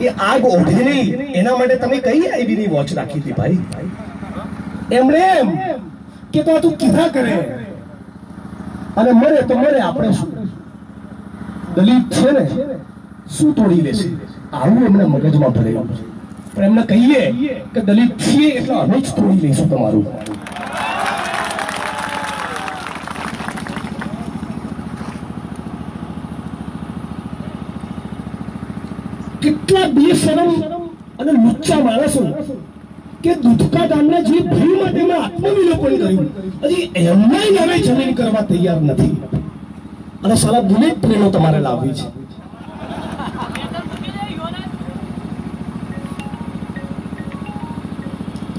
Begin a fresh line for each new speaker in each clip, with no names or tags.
એ આગ નહીં. એના માટે તમે કઈ આઈબીની વોચ રાખી હતી ભાઈ? એમણે એમ કે તો તું કીધા કરે. અને મરે તો મરે આપણે શું? દલિત છે ને, શું તોડી લેશે આવું એમને મગજમાં ભરેલું છે. પણ એમને કહીએ કે દલિત છીએ એટલે અમે જ તોડી લઈશું તમારું કેટલા બેશરમ અને લુચ્ચા માણસો કે દુધકા ગામના જે ભય માટે મેં આત્મવિલોપન કર્યું હજી એમના નામે જમીન કરવા તૈયાર નથી. અને સારા બુલેટ ટ્રેનો તમારે લાવવી છે.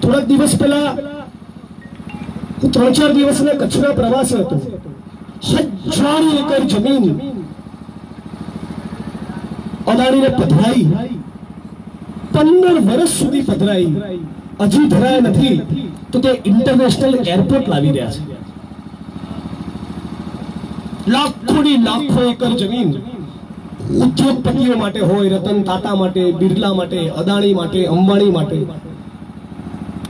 થોડાક દિવસ પહેલા હું ત્રણ ચાર દિવસના કચ્છના પ્રવાસે હતો. હજારો એકર જમીન. અદાણીને પધરાઈ પંદર વર્ષ સુધી પધરાઈ. હજી ધરાય નથી. તો તે ઇન્ટરનેશનલ એરપોર્ટ લાવી રહ્યા છે. લાખોની લાખો એકર જમીન ઉદ્યોગપતિઓ માટે હોય, રતન તાતા માટે, બિરલા માટે, અદાણી માટે, અંબાણી માટે.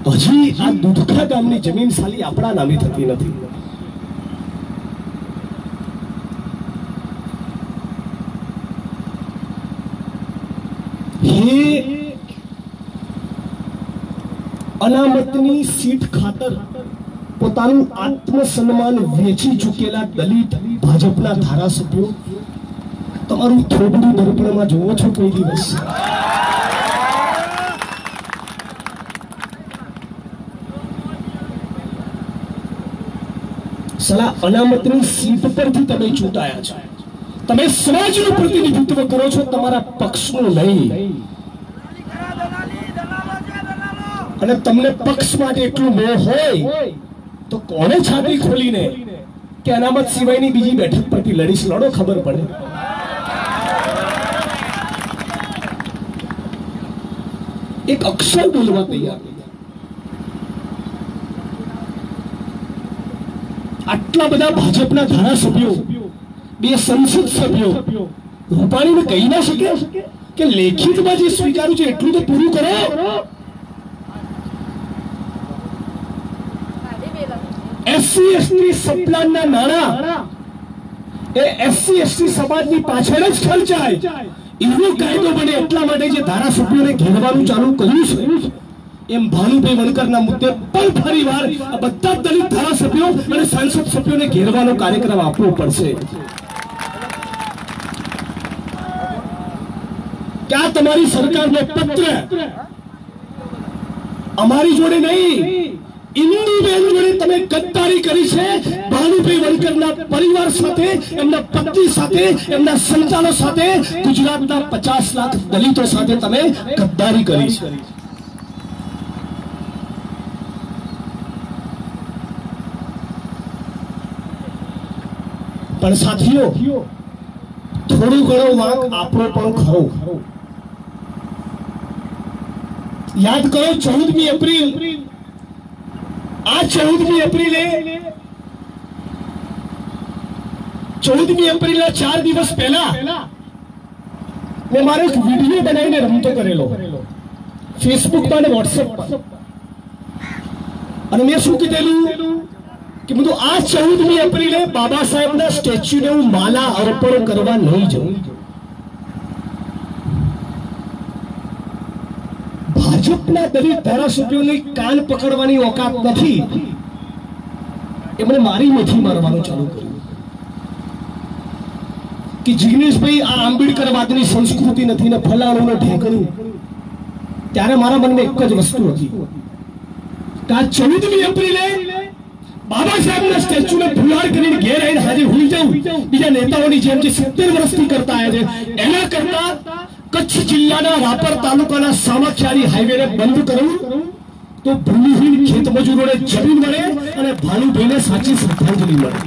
હજી આ દુધકા ગામની જમીન સાલી આપણા નામે થતી નથી હે અનામતની સીટ ખાતર પોતાનું આત્મસન્માન વેચી ચૂકેલા દલિત ભાજપના ધારાસભ્યો. તમારું થોડું દર્પણમાં જોવો છો કોઈ દિવસ. સલા, અનામતની સીટ પરથી તમે ચૂંટાયા છો. તમે સમાજનું પ્રતિનિધિત્વ કરો છો, તમારા પક્ષનું નહીં. અને તમને પક્ષ માટે એટલું મોહ હોય, તો કોને છાતી ખોલીને કે અનામત સિવાયની બીજી બેઠક પરથી લડીશ? લડો, ખબર પડે. એક અક્ષર બોલવા તૈયાર. આટલા બધા ભાજપના ધારાસભ્યો, બે સંસદ સભ્યો, રૂપાણીને કહી ના શકે કે લેખિતમાં જે સ્વીકાર્યું છે, એટલું તો પૂરું કરો. એસસી, એસટી સપ્લાનના નાણા એ એસસી, એસટી સમાજની પાછળ જ ખર્ચાય. એવો કાયદો બને એટલા માટે જે ધારાસભ્યોને ઘેરવાનું ચાલુ કર્યું છે. એમ ભાનુભાઈ વણકરના મુદ્દે પણ ફરી વાર આ બધા દલિત ધારાસભ્યો અને સાંસદ સભ્યોને ઘેરવાનો કાર્યક્રમ આપવો પડશે. ક્યાં તમારી સરકારનો પત્ર? અમારી જોડે નહીં. ઇન્દુબેન જોડે તમે ગદ્દારી કરી છે, ભાનુભાઈ વણકરના પરિવાર સાથે, એમના પત્ની સાથે, એમના સંતાનો સાથે, ગુજરાતના પચાસ લાખ દલિતો સાથે તમે ગદ્દારી કરી છે. પણ સાથીઓ, થોડું ઘણો વાંક આપણો પણ ખરો. યાદ કરો, ચૌદમી એપ્રિલ આ ચૌદમી એપ્રિલે ચૌદમી એપ્રિલના ચાર દિવસ પહેલા મેં મારો એક વીડિયો બનાવીને રમતો કરેલો. ફેસબુકમાં અને વોટ્સએપમાં અને મેં શું કીધેલું? કે બધું આ ચૌદમી એપ્રિલે બાબા સાહેબના સ્ટેચ્યુને હું માલા અર્પણ કરવા નહીં જઉં. ભાજપના દલિત ધારાસભ્યોની કાન પકડવાની ઓકાત નથી. એમણે મારી મથી મારવાનું ચાલુ કર્યું. કે જિગ્નેશભાઈ આ આંબેડકરવાદની સંસ્કૃતિ નથી ને ફલાણું ને ઢેકણું. ત્યારે મારા મનમાં એક જ વસ્તુ હતી. કે આ ચૌદમી એપ્રિલે બાબા સાહેબના સ્ટેચ્યુને ફુલાર કરીને ઘેર આવીને હાજર હોઈ જાઉં. બીજા નેતાઓની જેમ જે સિત્તેર વર્ષથી કરતા આવ્યા છે, એના કરતા કચ્છ જિલ્લાના રાપર તાલુકાના સામખિયાળી હાઈવેને બંધ કરવું તો ભૂમિહીન ખેત મજૂરોને જમીન મળે અને ભાનુભાઈને સાચી શ્રદ્ધાંજલિ મળે.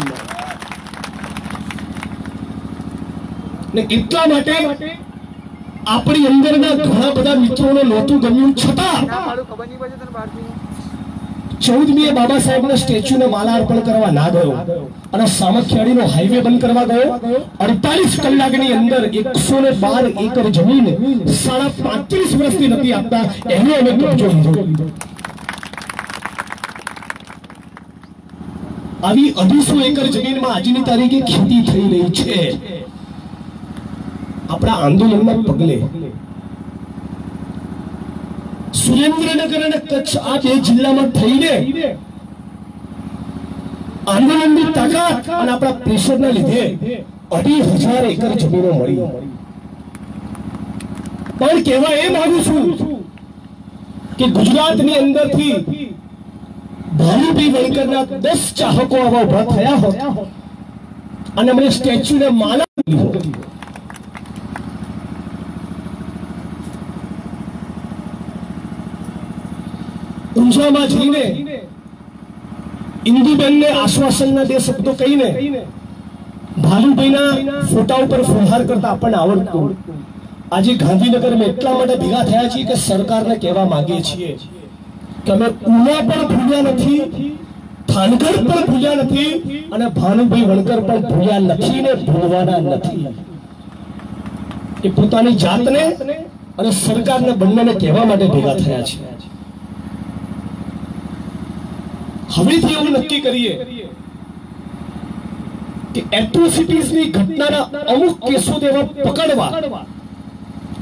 ને એટલા માટે આપણી અંદરના ઘણા બધા મિત્રોને નહોતું ગમ્યું, છતાં ચૌદમીએ બાબા સાહેબના સ્ટેચ્યુને માલા અર્પણ કરવા ના ગયો અને સામખિયાળીનો હાઈવે બંધ કરવા ગયો. અડતાલીસ કલાકની અંદર એકસો ને બાર એકર જમીન સાડા પાંત્રીસ વર્ષથી નથી આપતા. એને અમે કબજો લીધો. આવી અઢીસો એકર જમીનમાં આજની તારીખે ખેતી થઈ રહી છે. આપણા આંદોલનના પગલે સુરેન્દ્રનગર અને કચ્છ આ બે જિલ્લામાં થઈને આંદોલનની તાકાત અને આપણા પ્રેશરના લીધે અઢી હજાર એકર જમીનો મળી. પણ કહેવા એ માંગુ છું કે ગુજરાતની અંદરથી ભાનુભાઈ વણકરના દસ ચાહકો આવા ઊભા થયા હોત અને મને સ્ટેચ્યુને માલા આપી ઊંઝામાં જઈને ઇન્દુબેનને આશ્વાસનના બે શબ્દો કહીને ભાલુભાઈના ફોટા ઉપર ફુહાર કરતા આપણને આવડતું. આજે ગાંધીનગર એટલા માટે ભેગા થયા છીએ કે સરકારને કહેવા માંગીએ છીએ કે અમે ઉના પણ ભૂલ્યા નથી, થાનગઢ પણ ભૂલ્યા નથી અને ભાનુભાઈ વણકર પણ ભૂલ્યા નથી ને ભૂલવાના નથી. એ પોતાની જાતને અને સરકારને બંનેને કહેવા માટે ભેગા થયા છે હવેથી એવું નક્કી કરીએ કે એટ્રોસિટીઝની ઘટનાના અમુક કેસો એવા પકડવા.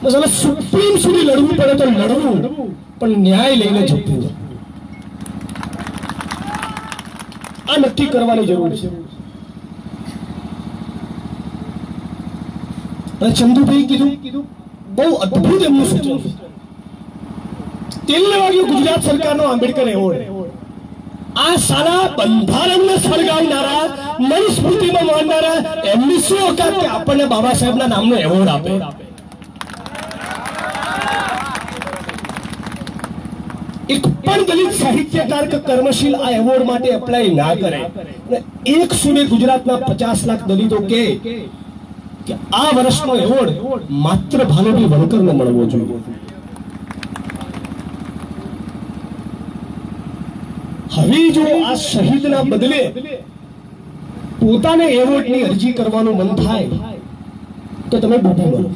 બસ સુપ્રીમ સુધી લડવું પડે તો લડવું, પણ ન્યાય લઈને જવું. આ નક્કી કરવાની જરૂર છે. ચંદુભાઈ કીધું, બહુ અદ્ભુત એમનું સૂચન તેલને વાગ્યું ગુજરાત સરકારનો આંબેડકર એવોર્ડ. આ સારા બંધારણને સળગાવનારા મનુસ્મૃતિમાં માનનારા એમની શું ઓકાત કે આપણને બાબા સાહેબના નામનો એવોર્ડ આપે? એક પણ દલિત સાહિત્યકાર કે કર્મશીલ આ એવોર્ડ માટે એપ્લાય ના કરે. એક સુને ગુજરાતના પચાસ લાખ દલિતો કે આ વર્ષનો એવોર્ડ માત્ર ભાનુભાઈ વણકરને મળવો જોઈએ. હવે જો આ શહીદના બદલે પોતાને એવોર્ડની અરજી કરવાનું મન થાય, તો તમે ડૂબી બનો.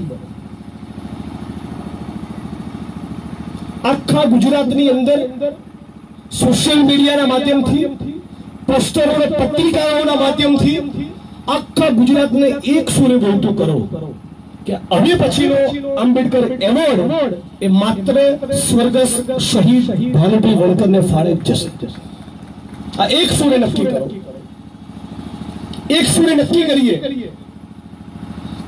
આખા ગુજરાતની અંદર સોશિયલ મીડિયાના માધ્યમથી પોસ્ટરો અને પત્રિકાઓના માધ્યમથી આખા ગુજરાતને એક સુરે બોલતું કરો કે હવે પછીનો આંબેડકર એવોર્ડ એ માત્ર સ્વર્ગસ્થ શહીદ ભાનુભાઈ વણકરને ફાળે જશે. આ એક સુરે નક્કી કરો. એક સુરે નક્કી કરીએ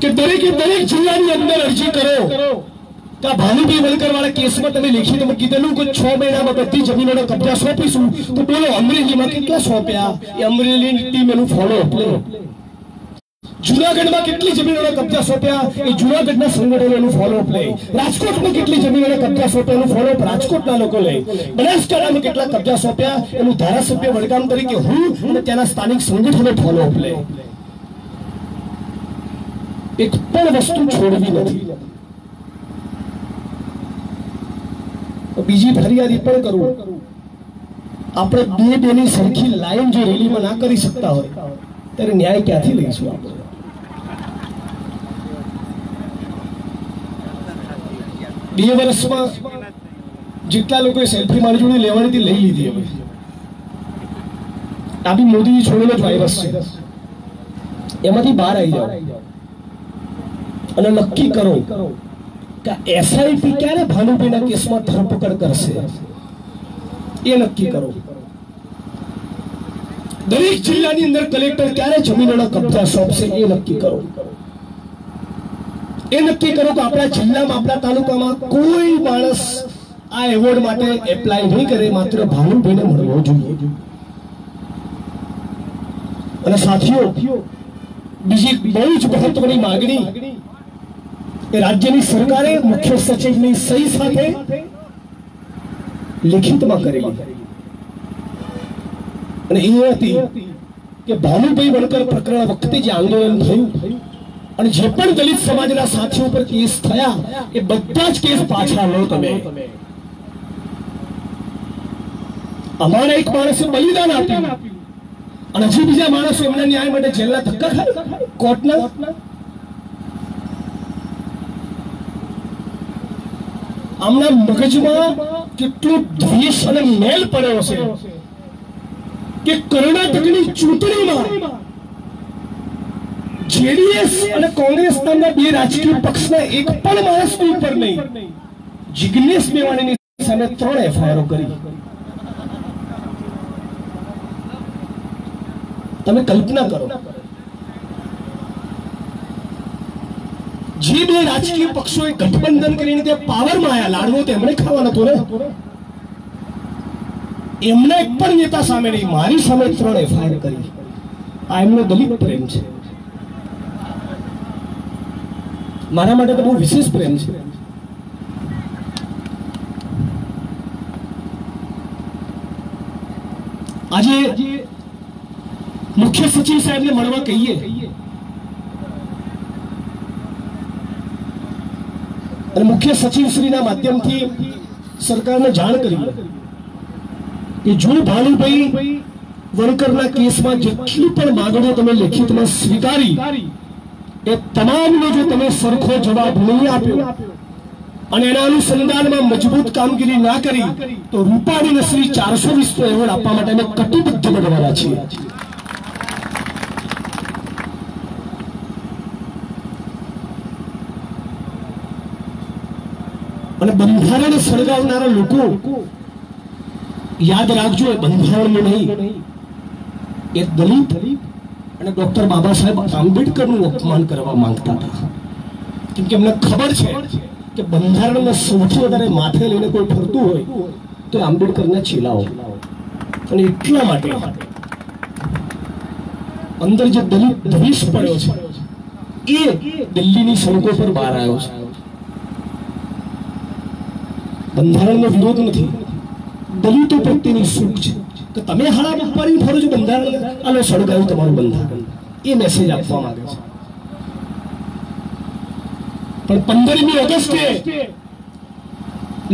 કે દરેકે દરેક જિલ્લાની અંદર અરજી કરો કે આ ભાનુભાઈ વણકર વાળા કેસમાં તમે લેખિતમાં કીધેલું કે છ મહિનામાં બધી જમીનોના કબજા સોંપીશું. તો બોલો, અમરેલીમાં કેટલા સોંપ્યા? એ અમરેલીની ટીમ એનું ફોલો અપ પણ વસ્તુ છોડવી નથી. બીજી ફરિયાદ પણ કરું. આપણે બે બેની સરખી લાઈન જો રેલીમાં ના કરી શકતા હોય, ત્યારે ન્યાય ક્યાંથી લઈશું આપણે? બે વર્ષમાં જેટલા લોકોએ સેલ્ફી મારી જોડે લેવાની લઈ લીધી હવે. આ બી મોદી છોડેલો જ વાયરસ છે. એમાંથી બહાર આવી જાઓ. અને નક્કી કરો કે એસઆઈટી ક્યારે ભાનુભાઈના કેસમાં ધરપકડ કરશે? એ નક્કી કરો. દરેક જિલ્લાની અંદર કલેક્ટર ક્યારે જમીનોના કબજા સોંપશે એ નક્કી કરો. એ નક્કી કરો કે આપણા જિલ્લામાં, આપણા તાલુકામાં કોઈ માણસ આ એવોર્ડ માટે એપ્લાય નહીં કરે, માત્ર ભાનુભાઈને મળવો જોઈએ. અને સાથીઓ, બીજી બહુ જ મહત્વની માગણી એ રાજ્યની સરકારે મુખ્ય સચિવની સહી સાથે લિખિતમાં કરેલી અને એ હતી કે ભાનુભાઈ વણકર પ્રકરણ વખતે જે આંદોલન થયું અને જે પણ દલિત સમાજના સાથીઓ પર કેસ થયા, એ બધા જ કેસ પાછા લો તમે. અમારા એક માણસે બલિદાન આપ્યું. અને હજી બીજા માણસો એમના ન્યાય માટે જેલના ધક્કા ખાય? કોર્ટના? આમના મગજમાં કેટલો દ્વેષ અને મેલ પડ્યો છે કે કર્ણાટકની ચૂંટણીમાં જેડીએસ અને કોંગ્રેસ નામના બે રાજકીય પક્ષના એક પણ માણસની ઉપર નહીં. જિગ્નેશ મેવાણીની સામે ત્રણ એફઆઈઆર કરી. તમે કલ્પના કરો. જે બે રાજકીય પક્ષોએ ગઠબંધન કરીને તે પાવરમાં આવ્યા લાડવો તેમણે ખાવાનો હતો ને? એમના એક પણ નેતા સામે નહીં, મારી સામે ત્રણ એફઆઈઆર કરી. આ એમનો દલિત પ્રેમ છે. મારા માટે તો બહુ વિશેષ પ્રેમ છે. આજે મુખ્ય સચિવ સાહેબને મળવા કહીએ. અને મુખ્ય સચિવ શ્રીના માધ્યમથી સરકારને જાણ કરી કે જો ભાનુભાઈ વણકરના કેસમાં જેટલી પણ માંગણીઓ તમે લેખિતમાં સ્વીકારી એ તમામનો જો તમે સરખો જવાબ નહીં આપ્યો અને એના અનુસંધાનમાં મજબૂત કામગીરી ના કરી, તો રૂપાણી શ્રી ચારસો વીસનો એવોર્ડ આપવા માટે અમે કટિબદ્ધ બનવાના છીએ. અને બંધારણ સળગાવનારા લોકો, યાદ રાખજો, એ બંધારણ નહીં. એ દલિત અને ડોક્ટર બાબા સાહેબ આંબેડકરનું અપમાન કરવા માંગતા હતા. કેમ કે એમને ખબર છે કે બંધારણમાં સૌથી વધારે માથે લઈને કોઈ ફરતું હોય તો આંબેડકરને આંબેડકરના અને એટલા માટે અંદર જે દલિત દ્વેષ પડ્યો છે, એ દિલ્હીની સડકો પર બહાર આવ્યો છે. બંધારણનો વિરોધ નથી. દલિતો પ્રત્યેની સુખ છે. કે તમે હારા બપારી ફરો છો બંધારણ આનો સળગાવ્યું તમારું બંધારણ એ મેસેજ આપવા માંગે છે. પણ પંદરમી ઓગસ્ટે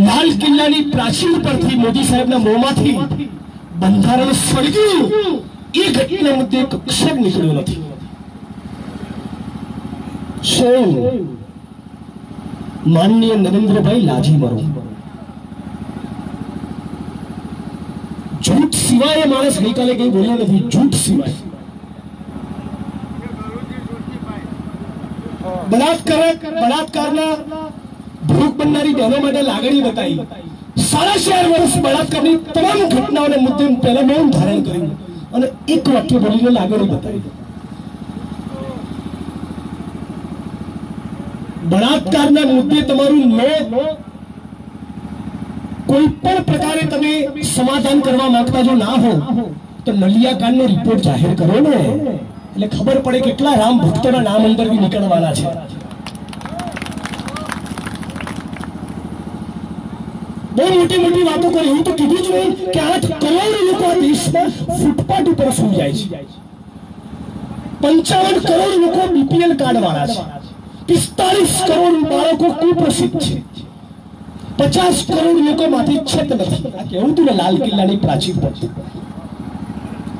લાલ કિલ્લાની પ્રાચીર પરથી મોદી સાહેબના મોંમાંથી બંધારણ સળગ્યું. એ ઘટના મુદ્દે એક નીકળ્યો નથી. શેમ માનનીય નરેન્દ્રભાઈ લાજી મરો જૂઠ સિવાય માણસ ગઈકાલે કઈ બોલ્યો નથી. જૂઠ સિવાય. બળાત્કાર બળાત્કારના ભૂખ બનનારી બહેનો માટે લાગણી બતાવી. સાડા ચાર વર્ષ બળાત્કારની તમામ ઘટનાઓને મુદ્દે પહેલા મૌન ધારણ કર્યું અને એક વાક્ય બોલીને લાગણી બતાવી. બળાત્કારના મુદ્દે તમારું મોં કોઈ પણ પ્રકારે તમે સમાધાન કરવા માંગતા જો ના હો, તો નલિયાકાંડનો રિપોર્ટ જાહેર કરો ને. એટલે ખબર પડે કેટલા રામ ભક્તોના નામ અંદરથી નીકળવાના છે. બહુ મોટી મોટી વાતો કરી. હું તો કીધું જ નહીં કે આઠ કરોડ લોકો આ દેશમાં ફૂટપાથ ઉપર સુઈ જાય છે. પંચાવન કરોડ લોકો બીપીએલ કાર્ડ વાળા છે. પિસ્તાલીસ કરોડ બાળકો કુપ્રસિદ્ધ છે. પચાસ કરોડ લોકોમાંથી છત નથી. કેવું તું ને લાલ કિલ્લાની પ્રાચીર પર?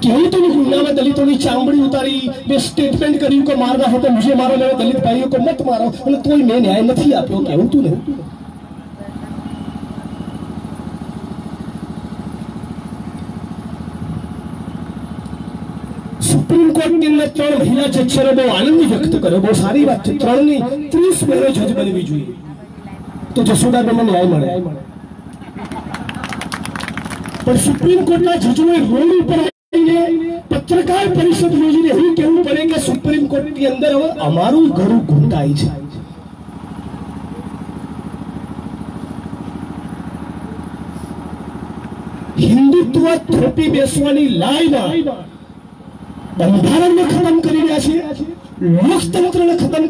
કેવું તું ગુંડામાં દલિતોની ચામડી ઉતારી મેં સ્ટેટમેન્ટ કર્યું કે મારવા હતો મુજે મારો લેવો દલિત ભાઈઓ કે મત મારો? અને કોઈ મેં ન્યાય નથી આપ્યો. કેવું તું ને? સુપ્રીમ કોર્ટની અંદર ત્રણ મહિલા જજ છે બહુ આનંદ વ્યક્ત કર્યો. બહુ સારી વાત છે. ત્રણની ત્રીસ મહિનો જજ બનવી જોઈએ. તો જસોદાબેનને ન્યાય મળે. પણ સુપ્રીમ કોર્ટના જજોએ રોડ ઉપર પત્રકાર પરિષદ યોજીને એવું કહેવું પડે કે સુપ્રીમ કોર્ટની અંદર હવે અમારું ઘરું ઘૂંટાય છે. હિન્દુત્વ થોપી બેસવાની લાઈમાં બંધારણને ખતમ કરી રહ્યા છે. ખતમ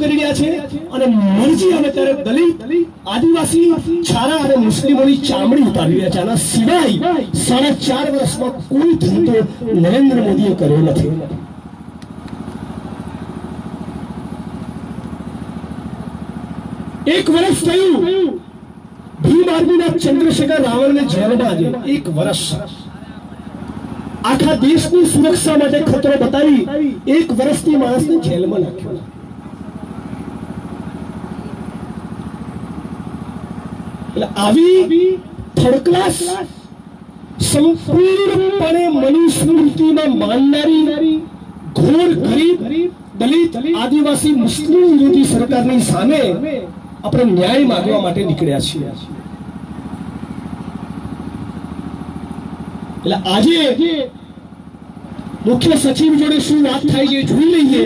વર્ષમાં કોઈ ધંધો નરેન્દ્ર મોદીએ કર્યો નથી. એક વર્ષ થયું. ભીમ આર્મીના ચંદ્રશેખર રાવણને જેલમાં એક વર્ષ. આખા દેશની સુરક્ષા માટે ખતરો બતાવી એક વર્ષથી માણસને જેલમાં નાખ્યો. એટલે આવી થર્ડ સંપૂર્ણપણે મનુસ્મૃતિમાં માનનારી ઘોર ગરીબ, દલિત, આદિવાસી, મુસ્લિમ વિરોધી સરકારની સામે આપણે ન્યાય માંગવા માટે નીકળ્યા છીએ. એટલે આજે મુખ્ય સચિવ જોડે શું વાત થઈ ગઈ જોઈ લઈએ.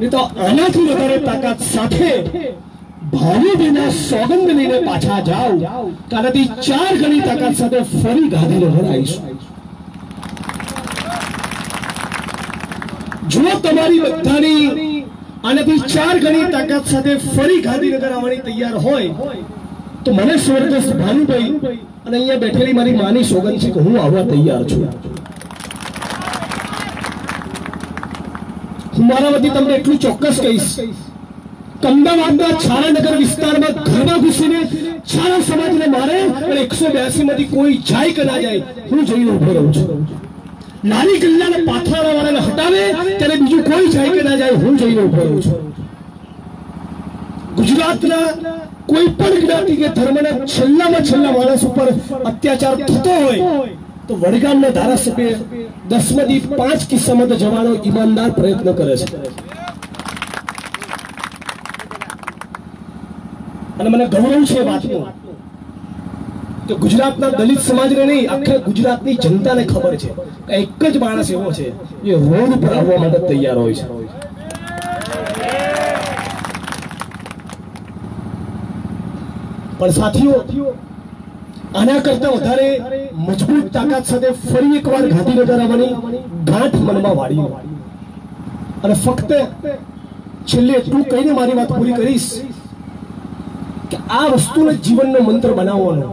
ને તો આનાથી વધારે તાકાત સાથે ભાનુભાઈના સોગંદ લઈને પાછા જાઓ. કારણથી ચાર ગણી તાકાત સાથે ફરી ગાંધીનગર આવીશું. જો તમારી બધાની આનાથી ચાર ગણી તાકાત સાથે ફરી ગાંધીનગર આવવાની તૈયાર હોય, તો મને સ્વર્ગસ્થ ભાનુભાઈ અને અહીંયા બેઠેલી મારી માની સોગંદ છે કે હું આવવા તૈયાર છું. હું મારા વતી તમને એટલું ચોક્કસ કહીશ. અમદાવાદના છારાનગર વિસ્તારમાં ઘરમાં ઘૂસીને છારા સમાજને મારે અને એકસો બ્યાસી માંથી કોઈ જાય કે ના જાય, હું જઈને ઊભો રહું છું. નાની કિલ્લાને પાથરાના વાળાને હટાવે, ત્યારે બીજું કોઈ જાય કે ના જાય, હું જઈને ઊભો રહું છું. ગુજરાતના કોઈ પણ જ્ઞાતિ કે ધર્મના છેલ્લામાં છેલ્લા માણસ ઉપર અત્યાચાર થતો હોય તો વડગામના ધારાસભ્ય દસમાંથી પાંચ કિસ્સામાં તો જવાનો ઈમાનદાર પ્રયત્ન કરે છે. અને મને ગૌરવ છે એ વાતનું કે ગુજરાતના દલિત સમાજને નહીં, આખા ગુજરાતની જનતાને ખબર છે કે એક જ માણસ એવો છે જે રોડ પર આવવા માટે તૈયાર હોય છે. પણ સાથીઓ, આના કરતા વધારે મજબૂત તાકાત સાથે ફરી એકવાર ગાંધીનગર આવવાની ગાંઠ મનમાં વાળી અને ફક્ત છેલ્લે એટલું કહીને મારી વાત પૂરી કરીશ કે આ વસ્તુને જીવનનો મંત્ર બનાવવાનો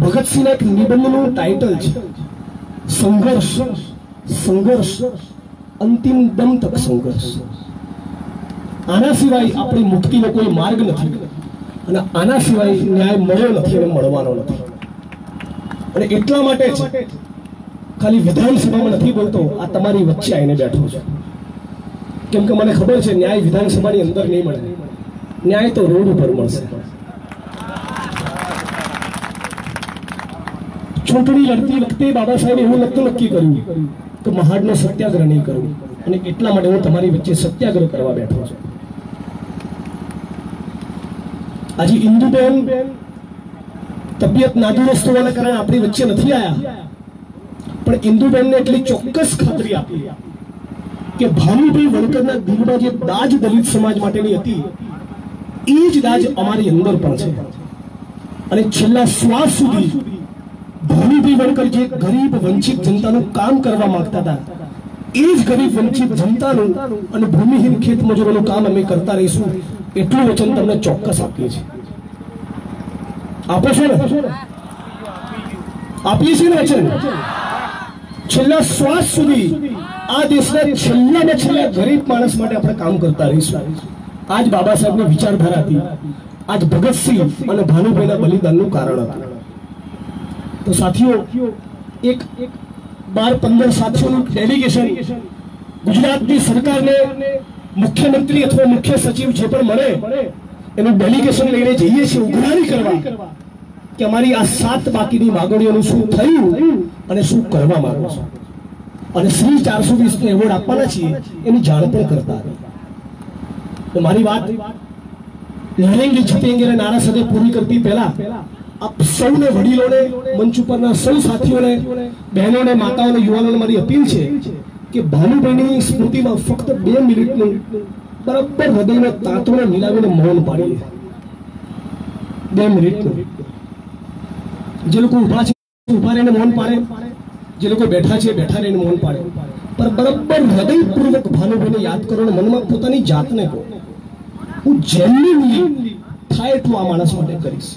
ભગતસિંહના એક નિબંધનું ટાઇટલ છે. સંઘર્ષ સંઘર્ષ, અંતિમ દમ તક સંઘર્ષ. આના સિવાય આપણી મુક્તિનો કોઈ માર્ગ નથી. અને આના સિવાય ન્યાય મળ્યો નથી અને મળવાનો નથી. અને એટલા માટે જ ખાલી વિધાનસભામાં નથી બોલતો, આ તમારી વચ્ચે આવીને બેઠો છું. કેમ કે મને ખબર છે, ન્યાય વિધાનસભાની અંદર નહીં મળે. ન્યાય તો રોડ ઉપર મળશે. ચૂંટણી લડતી વખતે બાબા સાહેબ એવું નક્કી નક્કી કર્યું કે મહાડનો સત્યાગ્રહ નહીં કરવું અને એટલા માટે હું તમારી વચ્ચે સત્યાગ્રહ કરવા બેઠો છું. આજે ઇન્દુબેન તબિયત નાદુરસ્ત હોવાના કારણે આપણી વચ્ચે નથી આવ્યા પણ ઇન્દુબેનને એટલી ચોક્કસ ખાતરી આપી કે ભાનુભાઈ વણકરના દિલમાં જે દાજ દલિત સમાજ માટેની હતી, એ જ દાજ અમારી અંદર પણ છે. અને છેલ્લા શ્વાસ સુધી ભાનુભાઈ વણકર જે ગરીબ વંચિત જનતાનું કામ કરવા માંગતા હતા, એ જ ગરીબ વંચિત જનતાનું અને ભૂમિહીન ખેત મજૂરોનું કામ અમે કરતા રહીશું, એટલું વચન તમને ચોક્કસ આપીએ છીએ. આપો છો ને? આપીએ છીએ ને વચન છેલ્લા શ્વાસ સુધી આ દેશના છેલ્લામાં છેલ્લા ગરીબ માણસ માટે આપણે કામ કરતા રહીશું. આજ બાબા સાહેબની વિચારધારા હતી. આજ ભગતસિંહ અને ભાનુભાઈના બલિદાનનું કારણ હતું. તો સાથીઓ, એક બાર પંદર સાથીઓનું ડેલિગેશન ગુજરાતની સરકારને મુખ્યમંત્રી અથવા મુખ્ય સચિવ જે પણ મળે, એનું ડેલિગેશન લઈને જઈએ છીએ, ઉઘરાણી કરવા. કે અમારી આ સાત બાકીની માગણીઓનું શું થયું અને શું કરવા માંગો છો? અને શ્રી ચારસો વીસ નો એવોર્ડ આપવાના છીએ એની જાણ પણ કરતા તો મારી વાત લહેંગી છતેંગેના નારા સાથે પૂરી કરતી પહેલા આપ સૌને વડીલોને, મંચ ઉપરના સૌ સાથીઓને, બહેનોને, માતાઓને, યુવાનોને મારી અપીલ છે કે ભાનુભાઈની સ્મૃતિમાં ફક્ત બે મિનિટનું બરાબર હૃદયના તાંતોને મિલાવીને મૌન પાડીએ બે મિનિટનું. જે લોકો ઊભા છે, ઊભા રહીને મૌન પાડે. જે લોકો બેઠા છે, બેઠા રહીને મૌન પાડે. પણ બરાબર હૃદયપૂર્વક ભાનુભાઈને યાદ કરો અને મનમાં પોતાની જાતને કહો. હું જેમની થાય એટલું આ માણસ માટે કરીશ.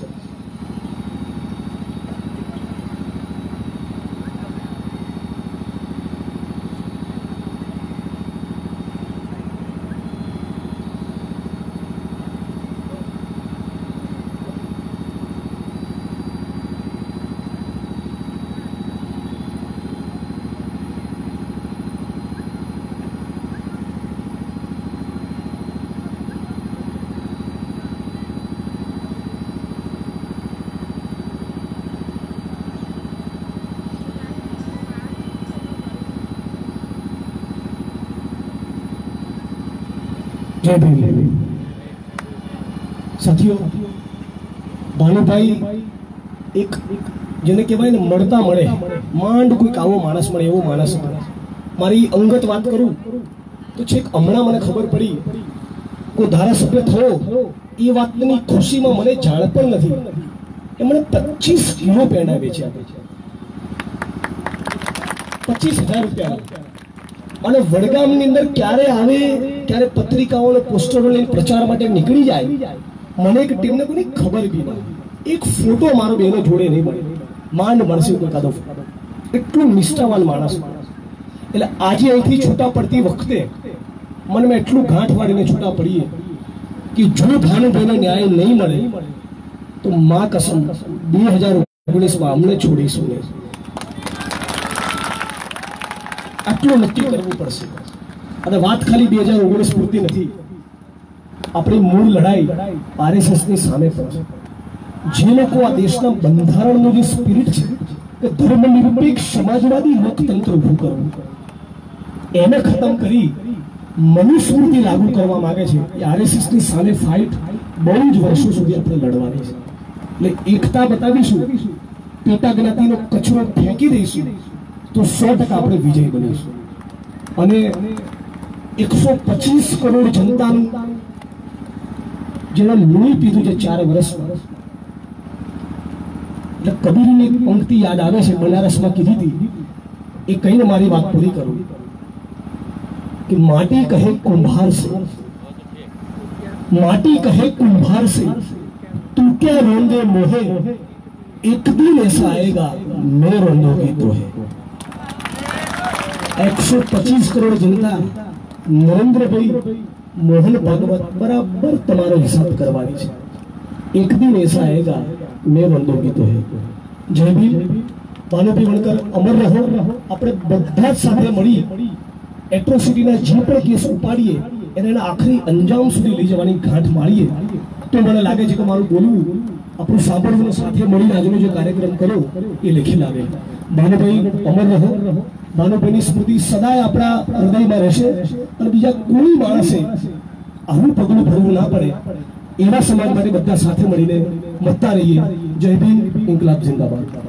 જય ભીમ સાથીઓ, ભાનુભાઈ એક જેને કહેવાય ને મળતા મળે, માંડ કોઈક આવો માણસ મળે, એવો માણસ હતો મારી અંગત વાત કરું, તો છેક હમણાં મને ખબર પડી, કોઈ ધારાસભ્ય થયો, એ વાતની ખુશીમાં મને જાણ પણ નથી. એ મને પચીસ કિલો પેંડા વેચ્યા. પચીસ હજાર રૂપિયા અને વડગામની અંદર ક્યારે આવે ક્યારે પત્રિકાઓ પોસ્ટરો લઈને પ્રચાર માટે નીકળી જાય, મને એક ટીમને કોઈ ખબર બી ના એક ફોટો મારો બેનો જોડે નહીં મળે. માંડ મળશે કાદો એટલું નિષ્ઠાવાન માણસ. એટલે આજે અહીંથી છૂટા પડતી વખતે મને એટલું ગાંઠ વાળીને છૂટા પડીએ કે જો ભાનુભાઈને ન્યાય નહીં મળે, તો મા કસમ બે હજાર ઓગણીસમાં અમને છોડીશું નહીં. આટલું નક્કી કરવું પડશે. અને વાત ખાલી બે હજાર ઓગણીસ પૂરતી નથી. આપણી મૂળ લડાઈ આરએસએસની સામે પણ જે લોકો આ દેશના બંધારણનું જે સ્પિરિટ છે, કે ધર્મનિરપેક્ષ સમાજવાદી લોકતંત્ર ઊભું કરવું. એને ખતમ કરી મનુસ્મૃતિ લાગુ કરવા માંગે છે એ આરએસએસની સામે ફાઇટ બહુ જ વર્ષો સુધી આપણે લડવાની છે. એટલે એકતા બતાવીશું પેટા જ્ઞાતિનો કચરો ફેંકી દઈશું તો સો ટકા આપણે વિજય બનીશું. અને એકસો પચીસ કરોડ જનતાનું જેને લોહી પીધું છે ચાર વર્ષમાં. એટલે કબીરની પંક્તિ યાદ આવે છે, બનારસમાં કીધી હતી. એ કહીને મારી વાત પૂરી કરું. કે માટી કહે કુંભાર સે માટી કહે કુંભાર સે તું ક્યાં રોંદે મોહે? એક દિન એસા આએગા મેં રોંદોગી તો હે. એકસો પચીસ કરોડ જનતા નરેન્દ્રભાઈ મોહન ભાગવત બરાબર તમારો હિસાબ કરવાની છે. એક દિન એસા આયેગા, મેં બંદોગી તો હે. જય ભીમ. ભાનુભાઈ વણકર અમર રહો. આપણે બધા જ સાથે મળી એટ્રોસિટીના જે પણ કેસ ઉપાડીએ, એને એના આખરી અંજામ સુધી લઈ જવાની ગાંઠ માળીએ. તો મને લાગે છે કે મારું બોલવું આપણું સાંભળવું સાથે મળીને આજનો જે કાર્યક્રમ કર્યો, એ લેખી લાગે. ભાનુભાઈ અમર રહો, ભાનુભાઈની સ્મૃતિ સદાય આપણા હૃદયમાં રહેશે અને બીજા કોઈ માણસે આવું પગલું ભરવું ના પડે, એવા સમાજ માટે બધા સાથે મળીને મતતા રહીએ જય ભીમ, ઇન્કલાબ, જિંદાબાદ.